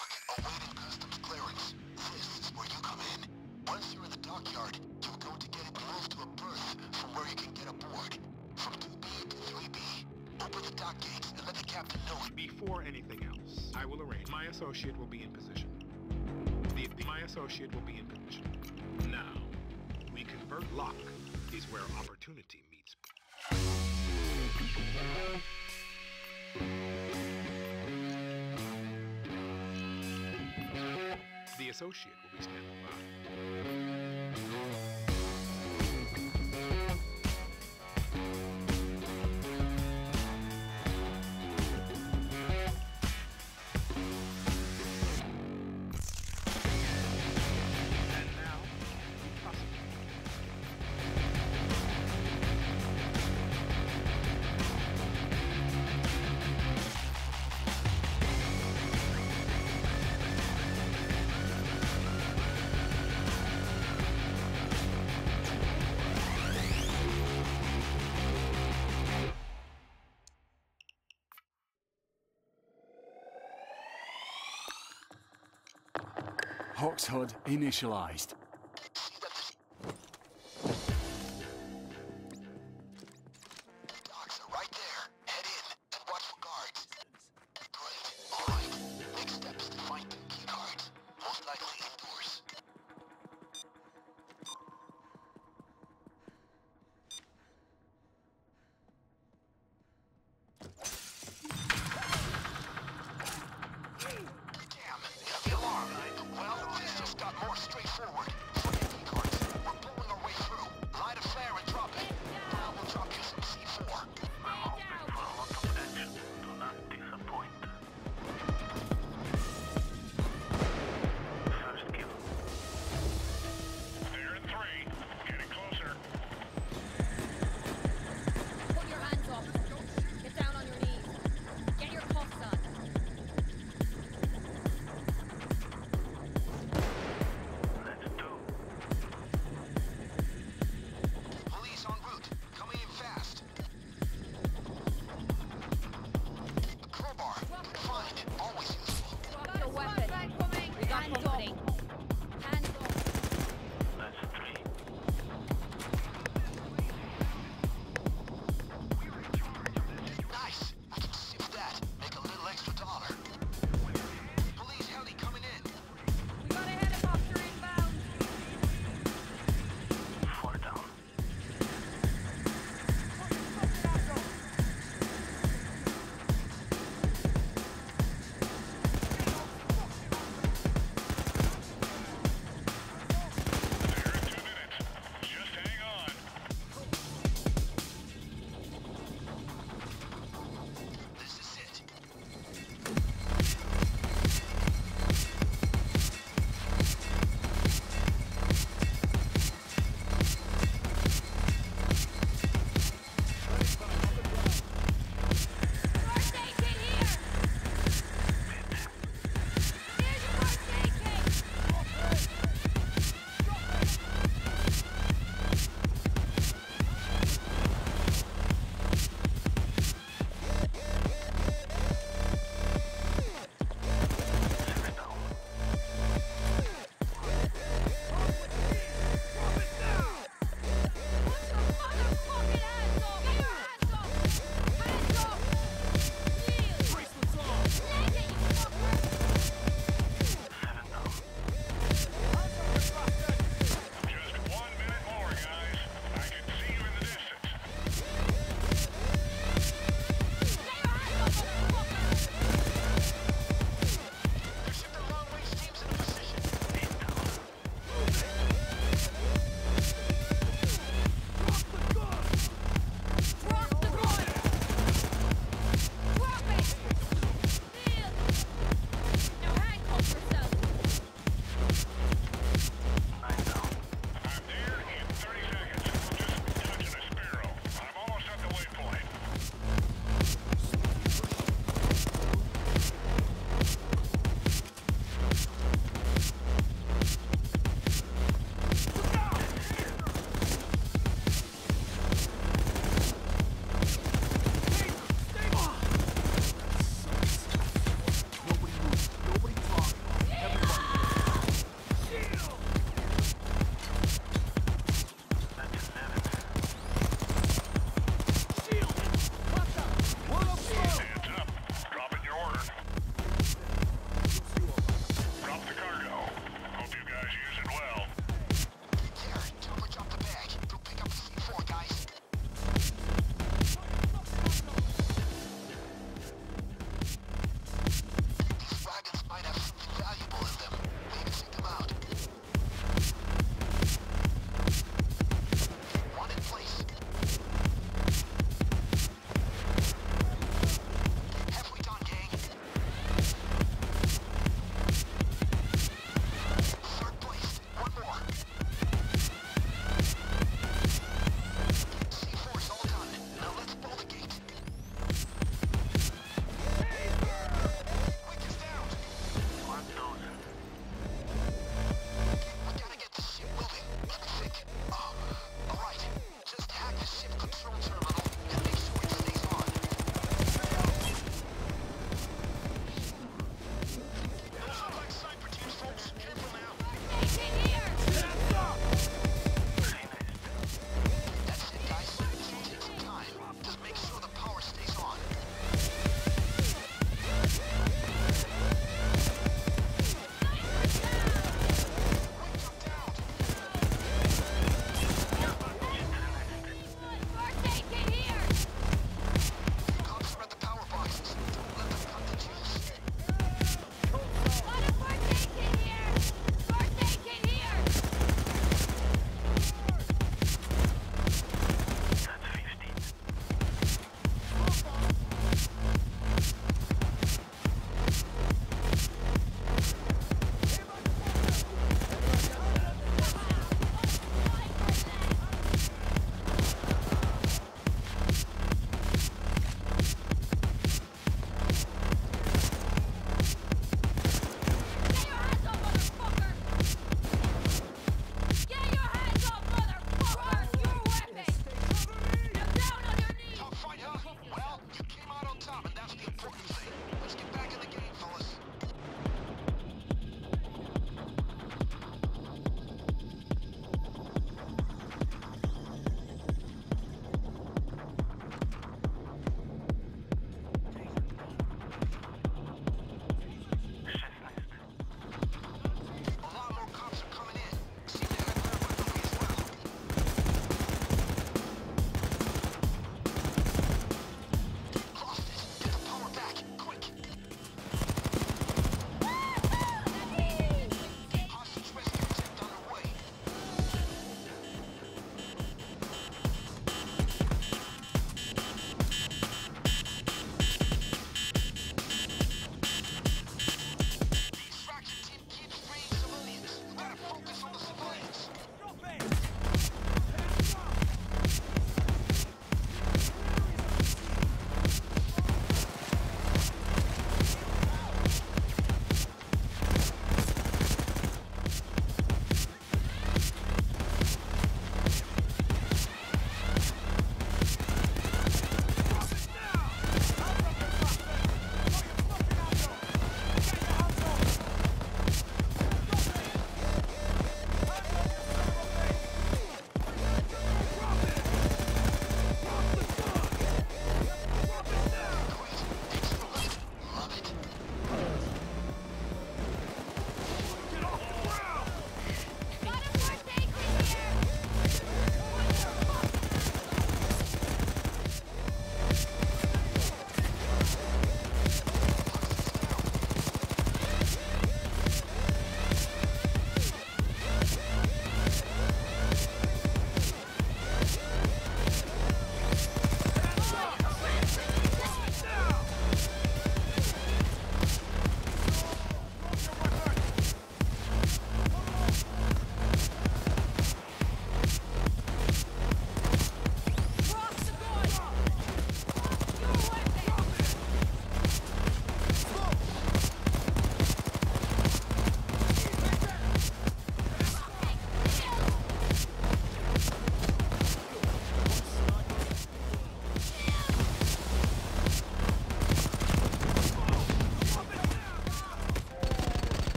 dock, awaiting customs clearance. This is where you come in. Once you're in the dockyard, you're going to get moved to a berth from where you can get aboard. From 2B to 3B. Open the dock gates and let the captain know. Before anything else, I will arrange. My associate will be in position. The, the- my associate will be in position. Now, we convert lock is where opportunity meets. Associate will be standing Hawks HUD initialized.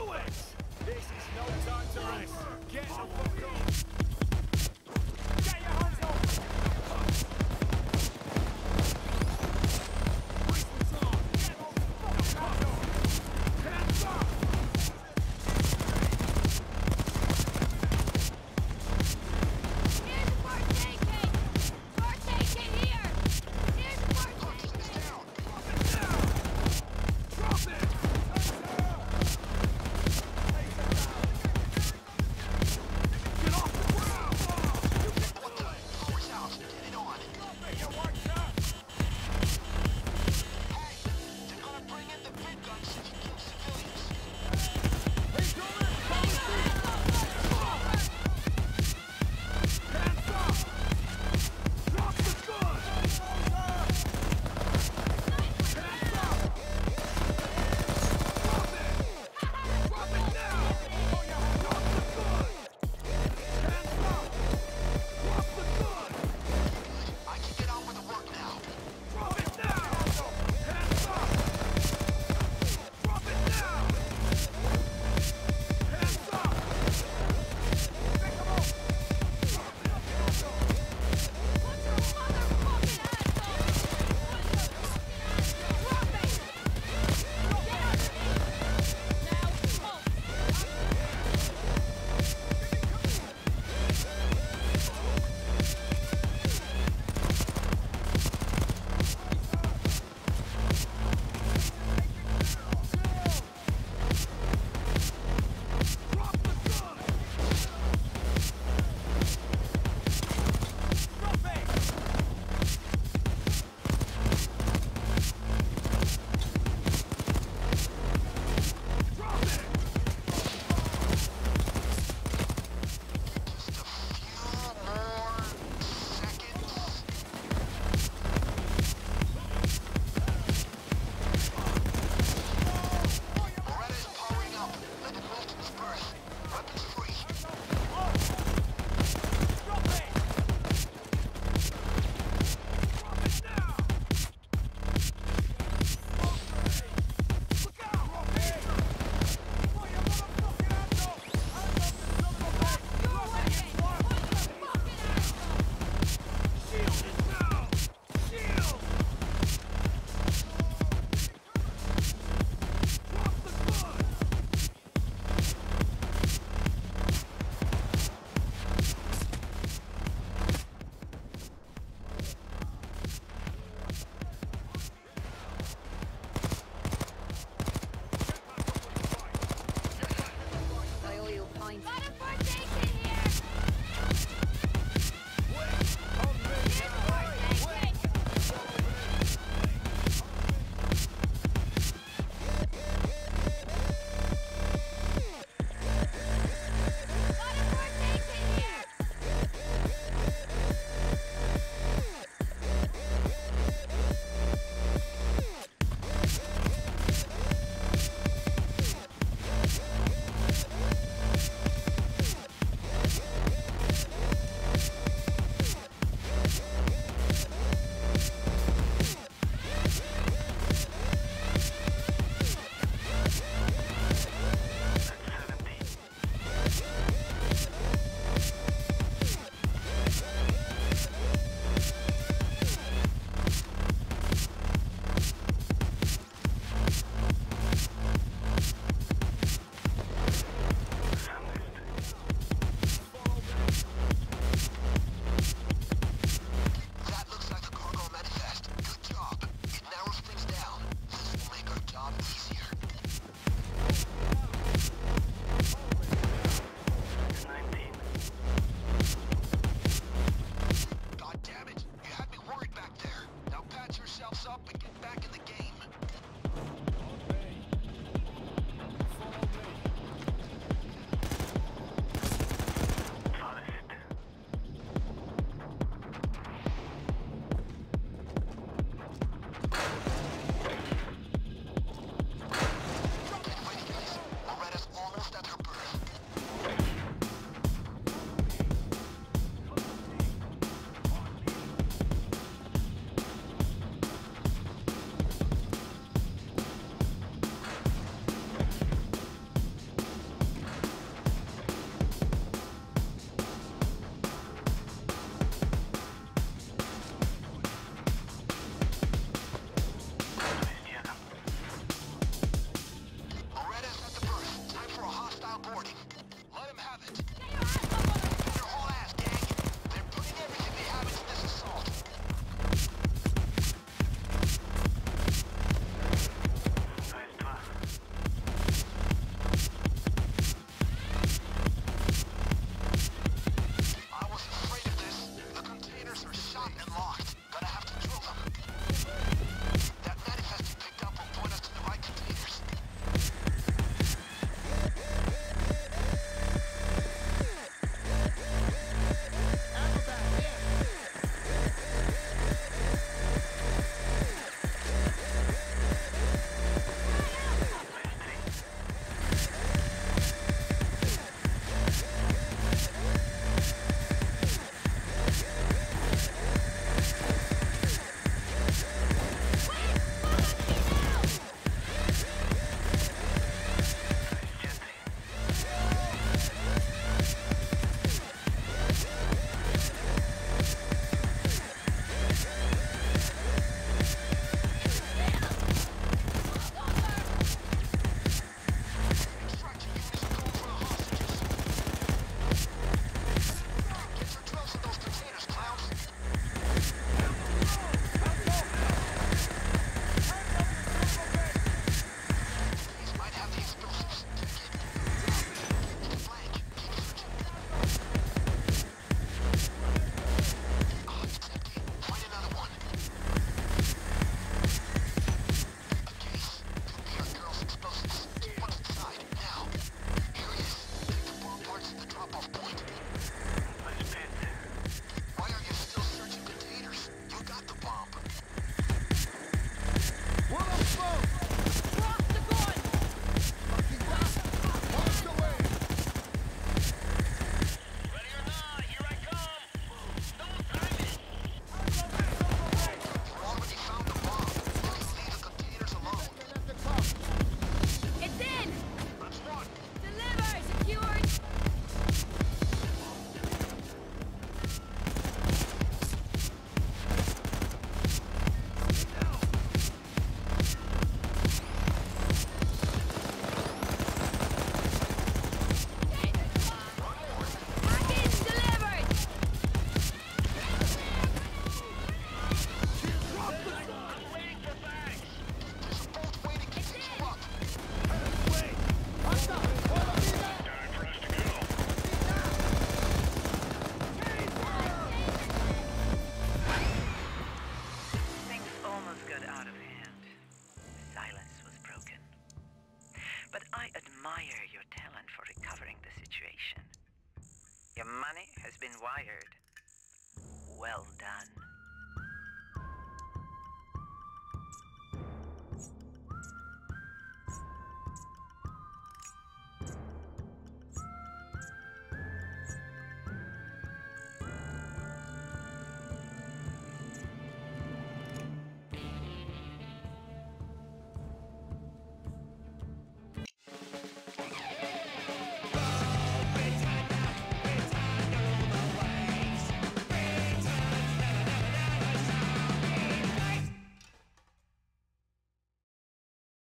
It! This is no time to rest. Get the fuck on!